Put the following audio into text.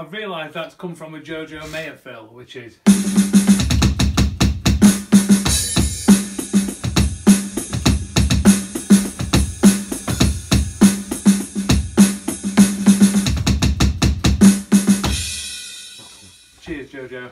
I've realised that's come from a Jojo Mayer fill, which is. Cheers, Jojo.